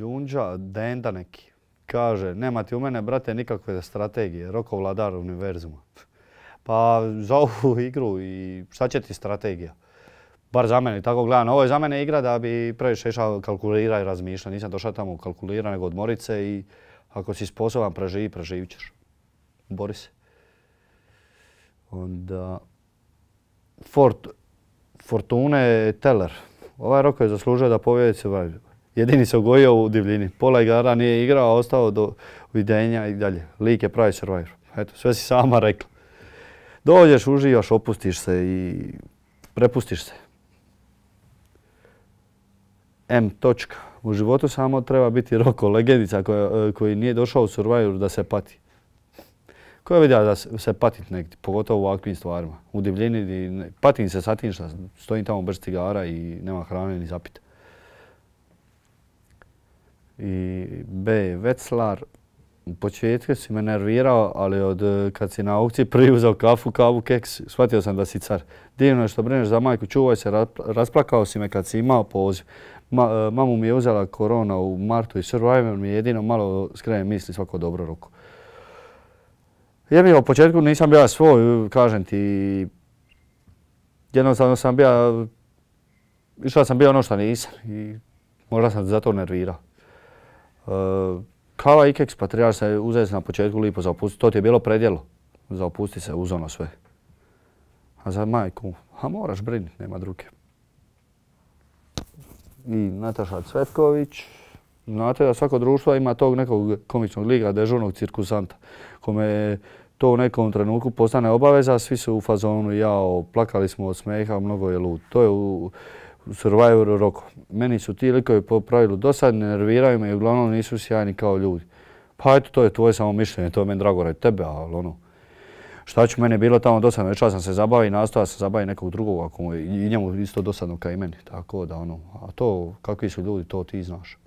Đunđa, Denda neki. Kaže, nema ti u mene, brate, nikakve strategije. Roko vladar univerzuma. Pa za ovu igru i šta će ti strategija? Bar za mene, tako gledam. Ovo je za mene igra da bi previše išao kalkulira i razmišlja. Nisam došao tamo kalkulira, nego odmorit se i ako si sposoban preživi, preživit ćeš. Bori se. Onda... Fort, Fortune Teller. Ovaj rok je zaslužio da pobjedi se Jedini se ugojio u divljini. Pola igara nije igrao, a ostao do videnja i dalje. Lik je pravi survivor. Eto, sve si sama rekla. Dođeš, uživaš, opustiš se i prepustiš se. M. Točka. U životu samo treba biti roko, legendica koji nije došao u Survivor da se pati. Ko je vidio da se patit negdje, pogotovo u ovakvim stvarima. U divljini, patim se sa tim što stojim tamo bez cigara i nema hrane ni zapita. I B. Veclar. U početku si me nervirao, ali od kad si na aukciji prvi uzao kafu, kavu, keks, shvatio sam da si car. Divno je što brineš za majku, čuvaj se, rasplakao si me kad si imao poziv. mamu mi je uzela korona u martu i Survivor mi je jedino malo skrenem misli svako dobro ruku. Jebi u početku nisam bio svoj, kažem ti. Jednostavno sam bio, išao sam bio ono što nisam i možda sam zato nervirao. Kava i keks, pa trebaš se uzeti na početku lipo za opustiti. To ti je bilo predjelo za opustiti se uz ono sve. A za majku, a moraš brinuti, nema druge. I Nataša Cvetković. Znate da svako društvo ima tog nekog komičnog liga, dežurnog cirkusanta, kome to u nekom trenutku postane obaveza, svi su u fazonu jao, plakali smo od smeha, mnogo je lud. To je u Survivoru roko. Meni su ti likovi po pravilu dosadni, nerviraju me i uglavnom nisu sjajni kao ljudi. Pa eto, to je tvoje samo mišljenje, to je meni drago radi tebe, ali ono, šta ću, meni bilo tamo dosadno, večera sam se zabavi, nastojao sam se zabavi nekog drugog, ako mu i njemu isto dosadno kao i meni, tako da ono, a to, kakvi su ljudi, to ti znaš.